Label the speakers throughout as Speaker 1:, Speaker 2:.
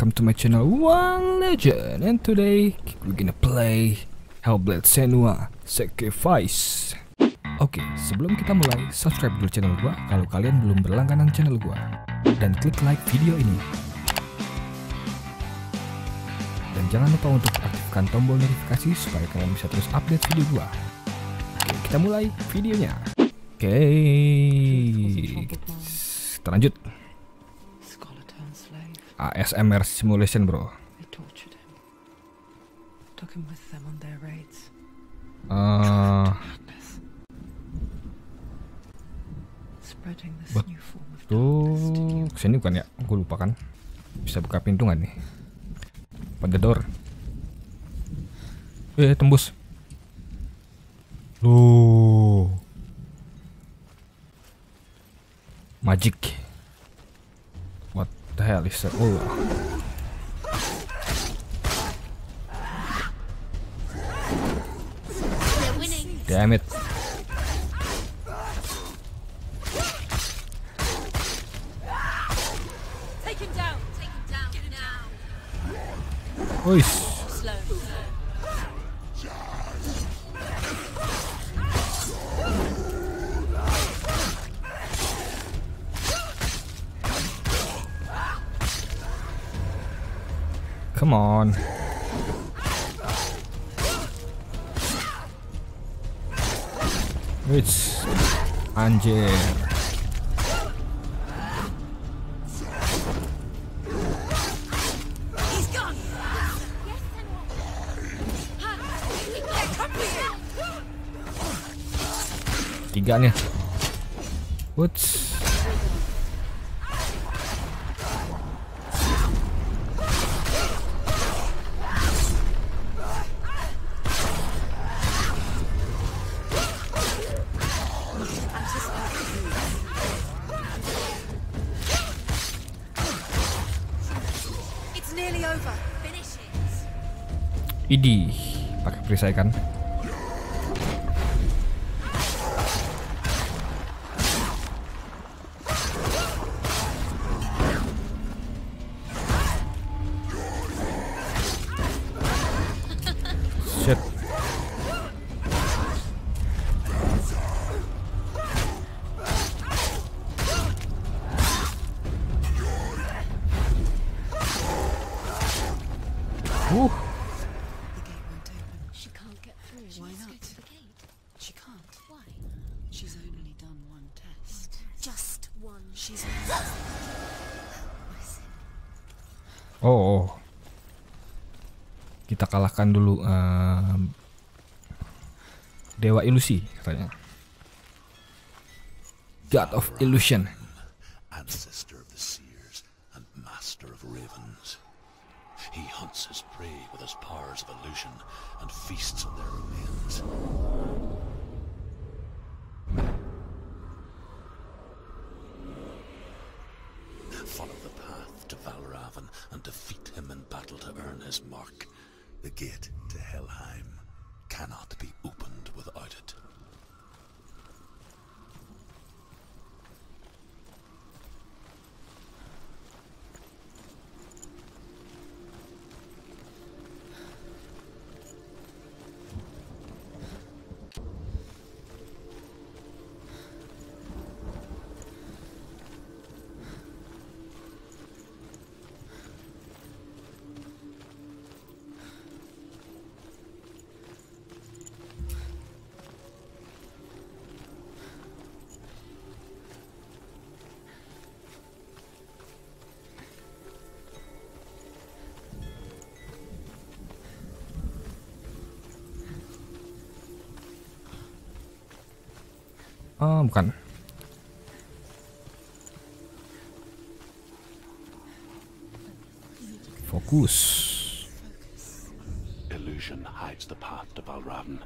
Speaker 1: welcome to my channel One Legend. And today we're gonna play Hellblade Senua Sacrifice. Oke, sebelum kita mulai, subscribe dulu channel gua kalau kalian belum berlangganan channel gua. Dan klik like video ini. Dan jangan lupa untuk aktifkan tombol notifikasi supaya kalian bisa terus update video gua. Oke, kita mulai videonya. Oke, kita lanjut. ASMR simulation, bro. Uh,
Speaker 2: betul.
Speaker 1: Sini bukan ya? Gue lupa kan. Bisa buka pintu nggak nih? Pada door. Eh, tembus. Lu. Magic. Oh.
Speaker 3: They're winning.
Speaker 1: Damn it.
Speaker 3: Take
Speaker 1: Come on. It's anjir.
Speaker 3: He's gone. Yes, Senua. Come here.
Speaker 1: Tiga nih. What's Idi pakai perisai kan? Kalahkan dulu em, Dewa Ilusi katanya. God of Illusion.
Speaker 4: ancestor of the seers and master of ravens. He hunts his prey with his powers of illusion and feasts on their remains.
Speaker 1: Oh, bukan. Fokus.
Speaker 4: Illusion hides the path to Valravn.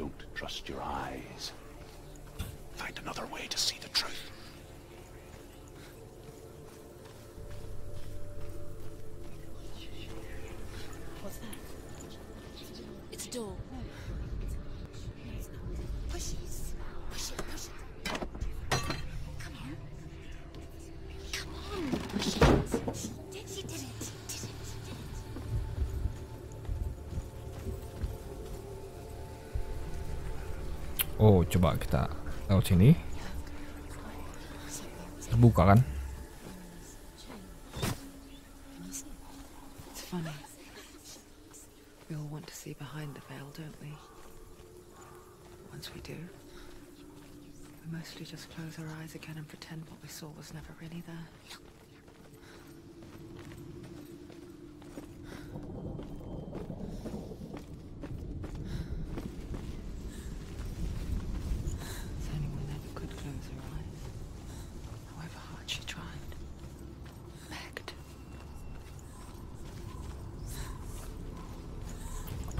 Speaker 4: Don't trust your eyes. Find another way to see the truth.
Speaker 3: What's that? It's a door.
Speaker 1: Oh, coba kita lewat sini. Terbuka kan?
Speaker 2: We all want to see behind the veil, don't we? Once we do, we mostly just close our eyes again and pretend what we saw was never really there.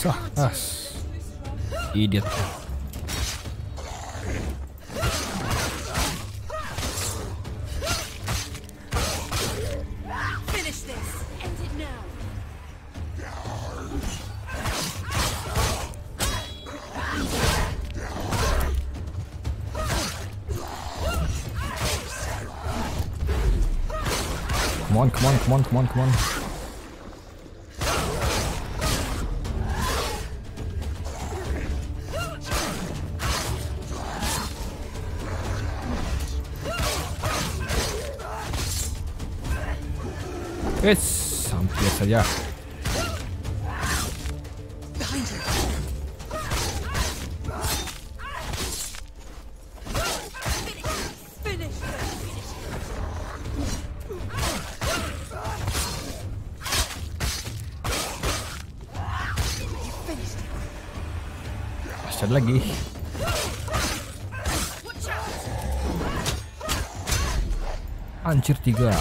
Speaker 1: Sah, as. Idiot.
Speaker 3: Finish this. End it now.
Speaker 1: Come on, come on, come on, come on, come on. ya. Lagi. Anjir tiga.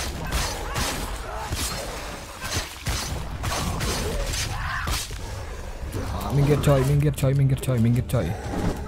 Speaker 1: Minggir coy, minggir coy, minggir coy, minggir coy.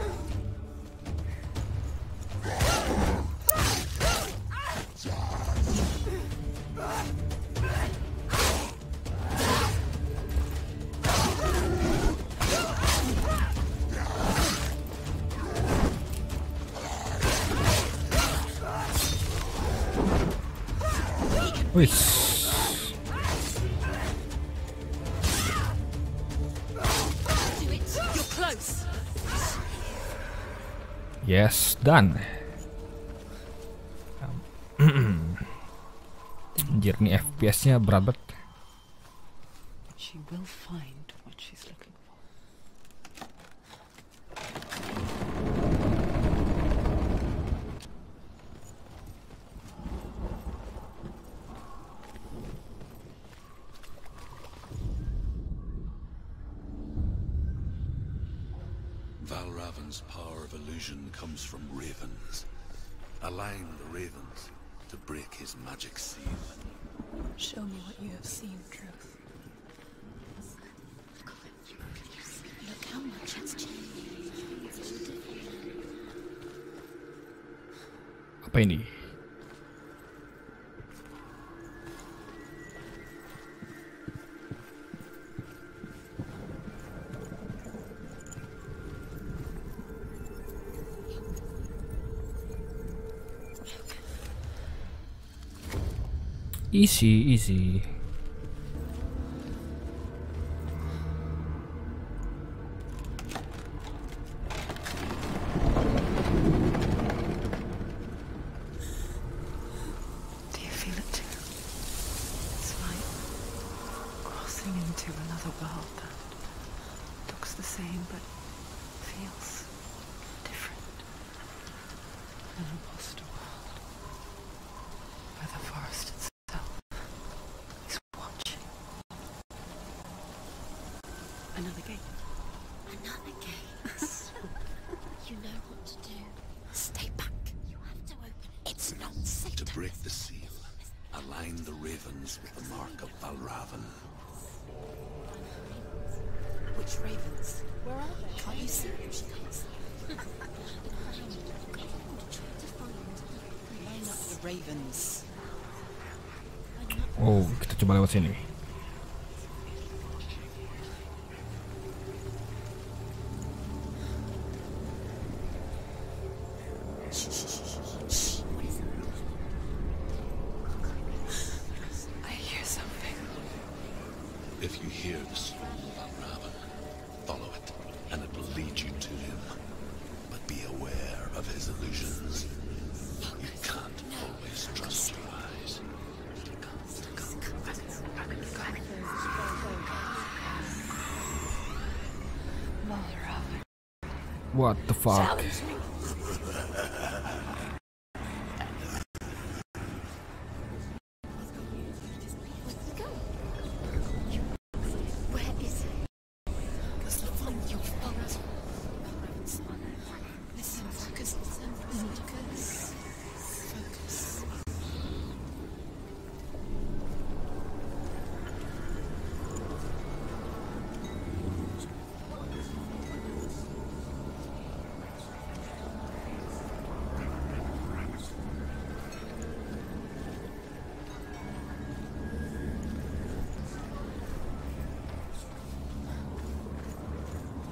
Speaker 1: Yes, done. Anjir nih FPS-nya berat banget.
Speaker 2: she will find
Speaker 1: Apa? Easy, easy.
Speaker 2: Another gate.
Speaker 3: Another gate. you know what to do. Stay back. You have to open it. It's not safe.
Speaker 4: To break the seal, align the ravens with the mark of Valravn.
Speaker 3: Which ravens? Where are they? Can't you see them? She can't see them. ravens.
Speaker 1: Oh,
Speaker 4: кто-то. You hear the song about Raven, follow it, and it will lead you to him. But be aware of his illusions. You can't always trust your eyes.
Speaker 1: What the fuck?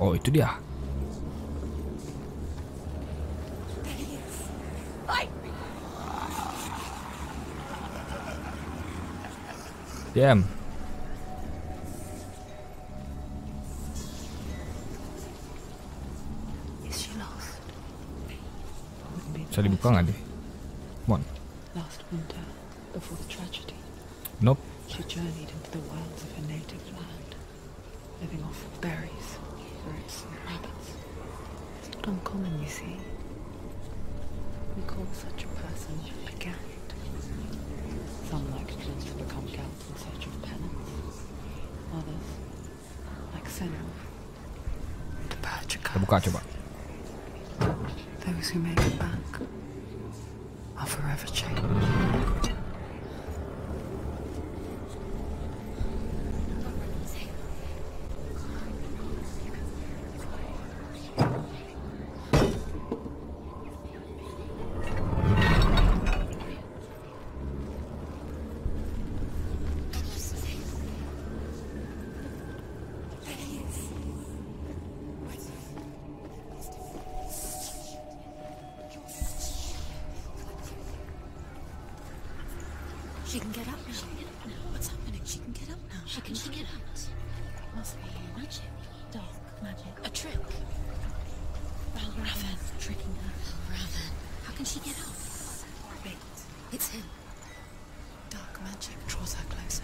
Speaker 1: Oh, itu dia. Diam. Bisa dibuka nggak deh?
Speaker 2: We call such a person a Geld. Some like Jules to become Geld in search of penance. Others, like Senua, to purge a
Speaker 1: Kita buka coba.
Speaker 2: Those who make it back
Speaker 3: can she get up? Must be magic. Dark magic. A trick. Raven. Tricking her. Raven. How can she get out? Wait. It's him.
Speaker 2: Dark magic draws her closer.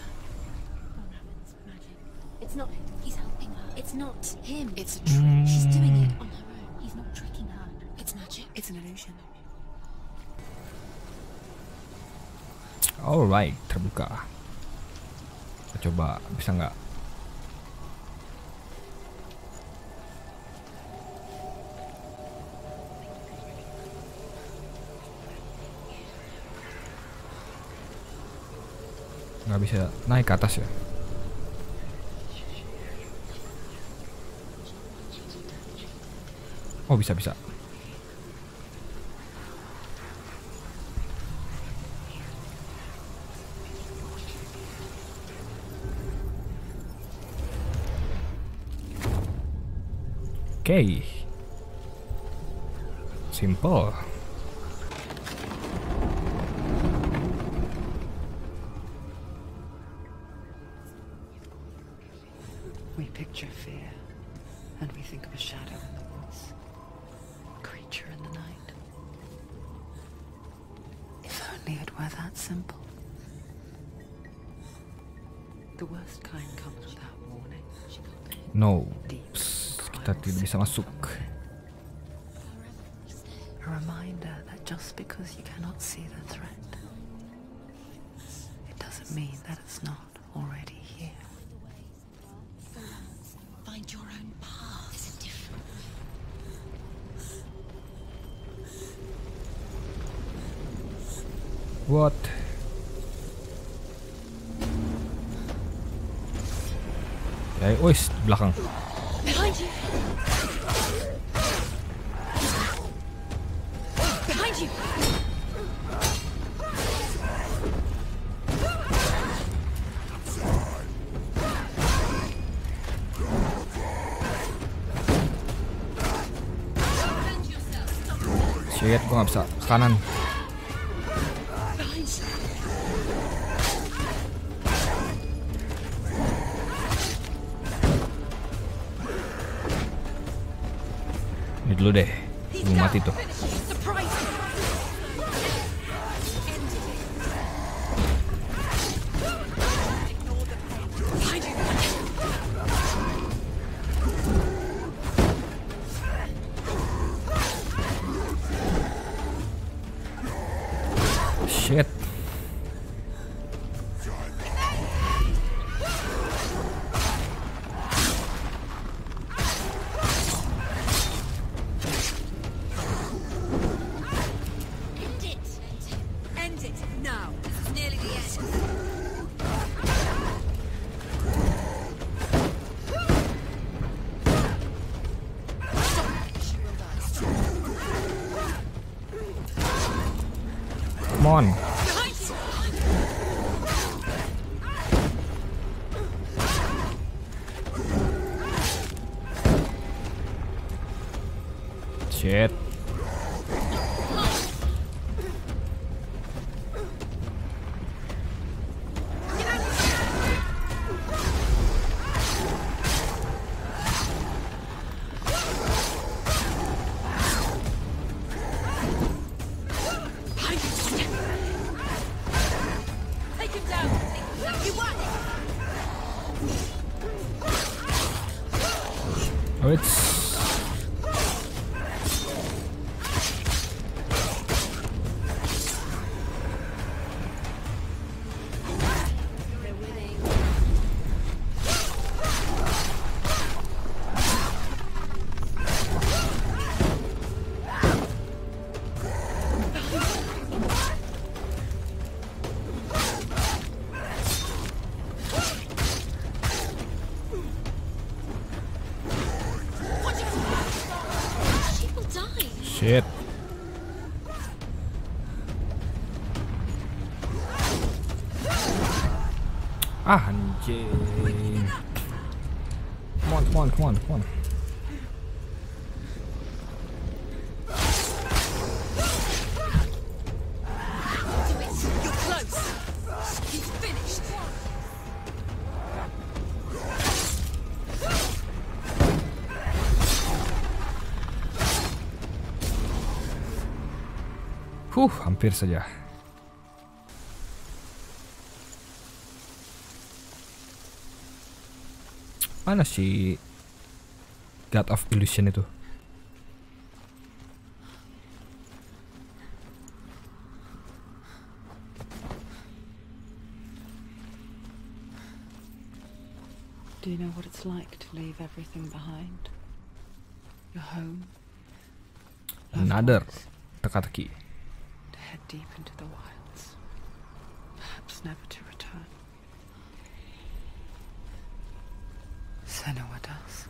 Speaker 3: Raven's magic. It's not him. He's helping her. It's not him. It's a trick. She's doing it on her own. He's not tricking her. It's magic.
Speaker 2: It's an illusion.
Speaker 1: Alright, terbuka. Coba bisa nggak? Nggak bisa naik ke atas ya? Oh bisa bisa. Oke. Simple.
Speaker 2: We picture fear, and we think of a shadow in the woods, a creature in the night. If only it were that simple. The worst kind comes without warning.
Speaker 1: No.
Speaker 2: Deep,
Speaker 1: kita tidak bisa masuk.
Speaker 2: A reminder that just because you cannot see the threat, it doesn't mean that it's not already here.
Speaker 3: Find your own path. There's a different
Speaker 1: What? Ya, wis di belakang.
Speaker 3: Gua nggak bisa ke kanan. Ini dulu deh. Belum mati tuh. On. On, come on, come on! Hampir saja. Mana si God of Illusion itu?
Speaker 2: Do you know what it's like to leave everything behind? Your home,
Speaker 3: Another teka-teki.
Speaker 2: to head deep into the wilds, perhaps never to return. Senua does.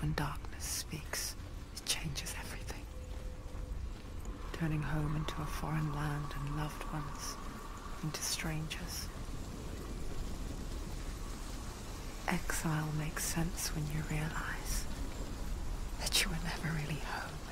Speaker 2: When darkness speaks, it changes everything. Turning home into a foreign land and loved ones into strangers. Exile makes sense when you realize that you were never really home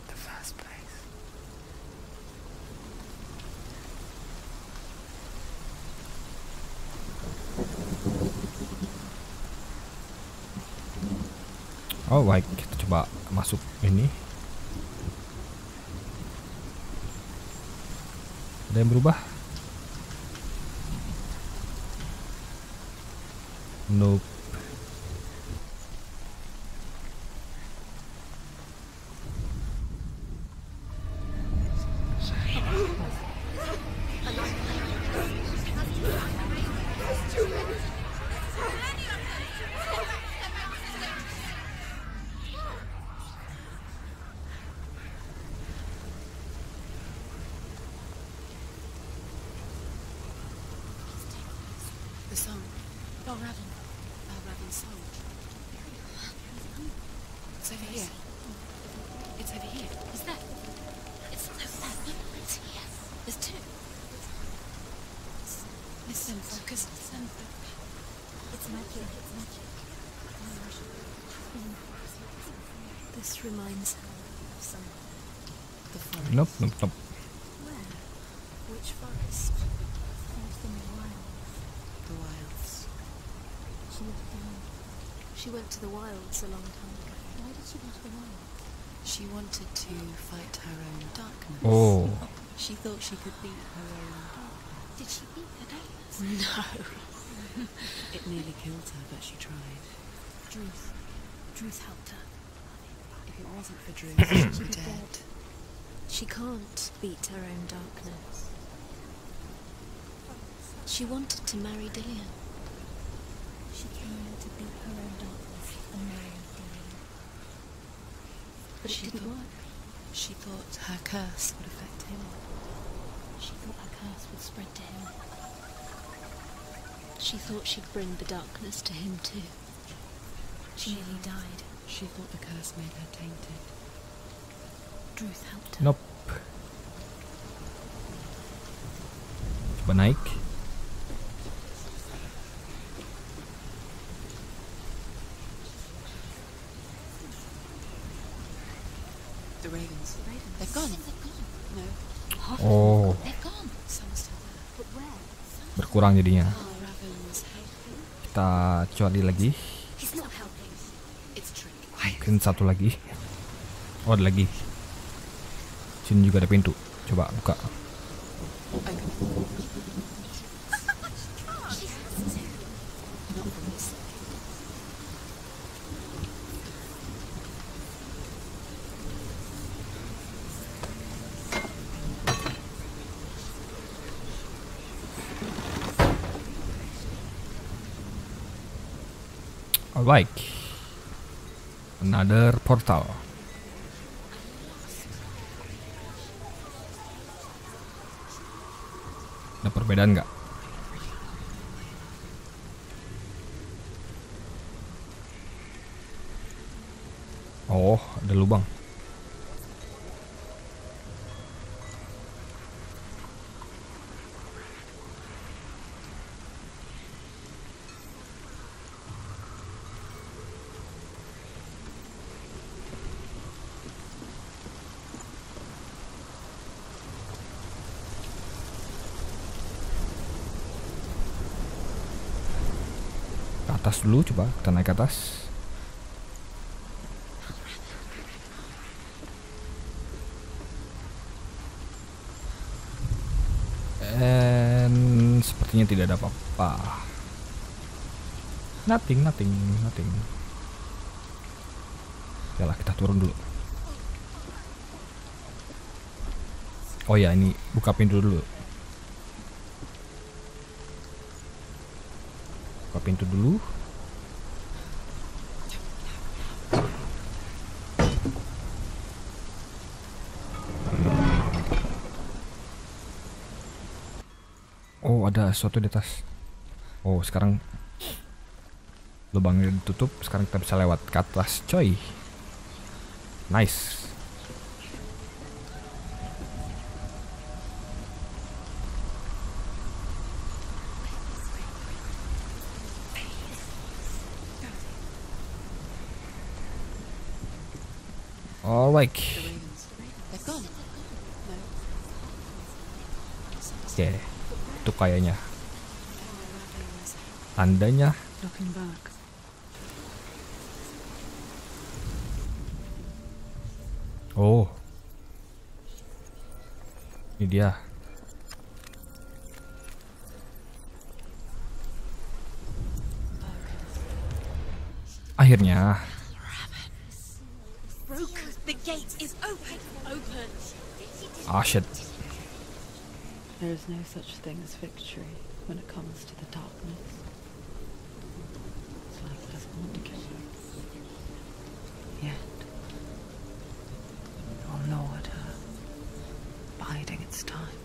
Speaker 3: Oh baik, kita coba masuk ini. Ada yang berubah? Nope.
Speaker 5: Magic. This reminds her of
Speaker 3: somewhere.
Speaker 2: The forest.
Speaker 1: Nope, nope, nope.
Speaker 3: Where? Which forest? Forest in the wild.
Speaker 2: The wilds.
Speaker 3: She lived down. She went to the wilds a long time ago. Why did she go to the wilds?
Speaker 2: She wanted to fight her own darkness.
Speaker 1: Oh,
Speaker 2: She thought she could beat her own darkness.
Speaker 3: Did she beat her darkness?
Speaker 2: No. it nearly killed her, but she tried.
Speaker 3: Druth. Druth helped her.
Speaker 2: If it wasn't for Druth, she'd be dead.
Speaker 3: She can't beat her own darkness. She wanted to marry Dillion. She came here to beat her own darkness and marry Dillion. But it
Speaker 2: She
Speaker 3: didn't
Speaker 2: thought-
Speaker 3: work.
Speaker 2: She thought her curse would affect him.
Speaker 3: She thought her curse would spread to him. She thought she'd bring the darkness to him too. She nearly died.
Speaker 2: She thought the curse made her tainted.
Speaker 3: Druth helped her.
Speaker 1: nope. Coba naik.
Speaker 2: The ravens. They've gone. No,
Speaker 1: Oh,
Speaker 3: They've gone.
Speaker 2: some are still there.
Speaker 3: But where?
Speaker 1: berkurang jadinya.
Speaker 2: Oh, ravens.
Speaker 1: Kita cari lagi. Mungkin satu lagi. Oh, ada lagi. Sini juga ada pintu. Coba buka. Alright. Another portal. Ada perbedaan nggak? Oh, ada lubang. Ke atas dulu coba, kita naik ke atas. And sepertinya tidak ada apa-apa. Nothing, nothing, nothing. Yalah, kita turun dulu. Oh ya, ini buka pintu dulu. Buka pintu dulu. Oh, ada sesuatu di atas. Oh, sekarang lubangnya ditutup. Sekarang kita bisa lewat ke atas, coy. Nice. Alright.
Speaker 2: Ravens
Speaker 1: itu kayaknya. Tandanya. Oh. Ini dia. Akhirnya. Ah shit.
Speaker 2: There is no such thing as victory when it comes to the darkness. It's like it doesn't want to kill you. Yet. It at her, biding its time.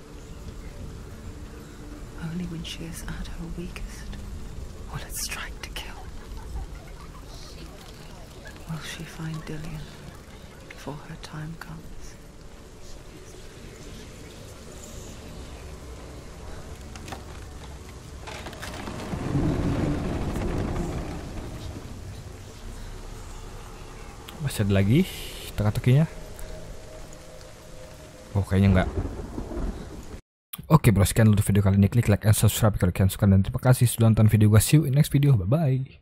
Speaker 2: Only when she is at her weakest will it strike to kill. Will she find Dillion before her time comes?
Speaker 1: Masih ada lagi teka-tekinya. Oh, kayaknya enggak. Oke bro, sekian dulu video kali ini. Klik like and subscribe kalau kalian suka. Dan terima kasih sudah nonton video gue. See you in next video. Bye-bye.